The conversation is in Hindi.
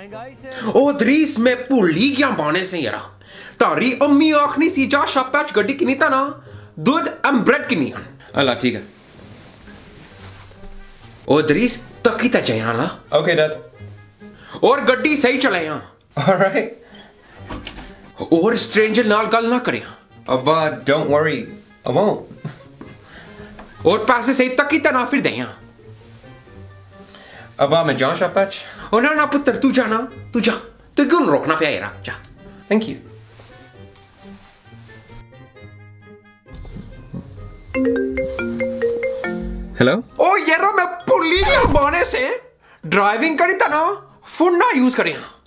Odrīs me बाने से jārā. तारी अम्मी आखनी सी जा सीजा शपैच गड्डी किनी था ना? दूध एम ब्रेड किनी अल्लाह ठीक है। ओ दरीस तकी ता तक ना ओके डैड और गड्डी सही चलाए यहाँ ऑलराइट और स्ट्रेंजर नाल गल ना करें। अब्बा डोंट वरी आई वोंट और पैसे सही तकी ता ना फिर दे यहाँ Abba me John Shapach. Oh no, no, putter, tu già, no? Tu già. Tu gun rock na piera. Già. Thank you. Hello oh ये रो मैं पुलिस बने से ड्राइविंग करी था ना फ़ोन ना यूज़ करी हाँ